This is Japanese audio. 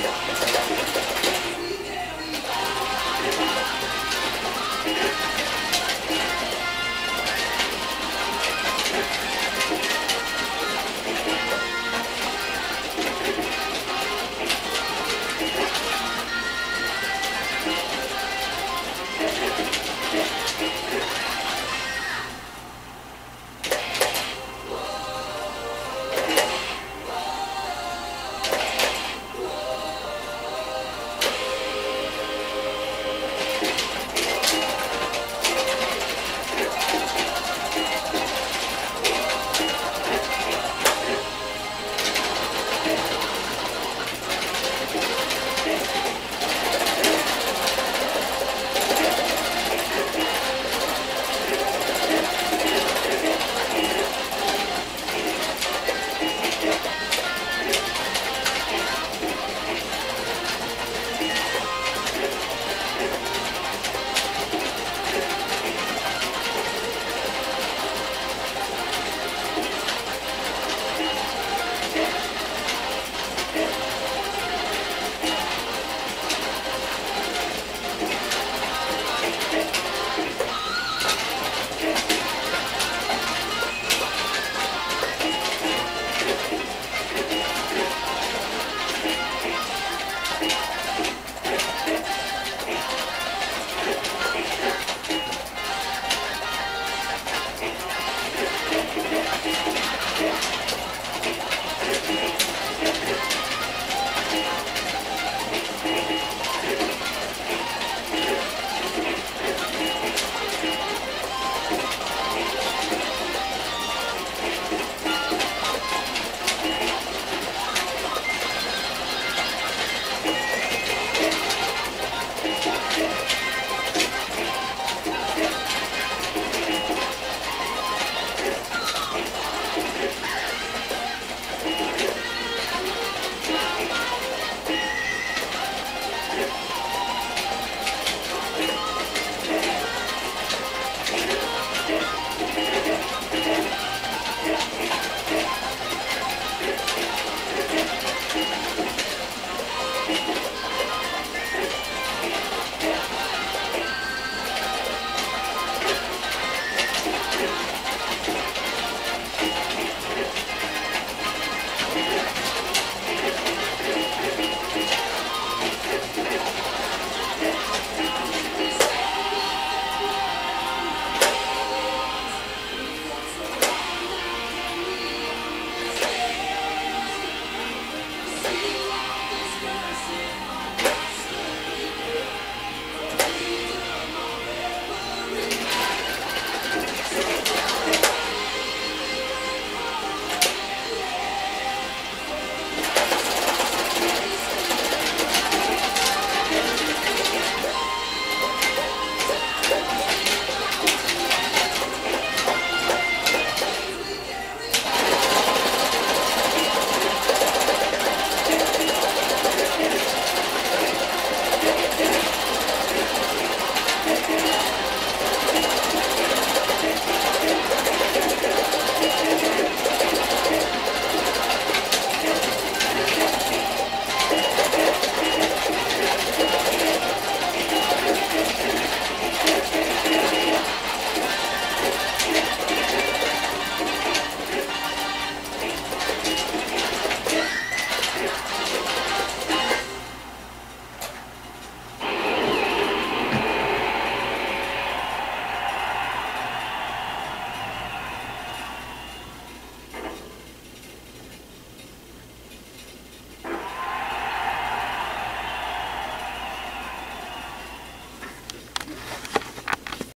先生。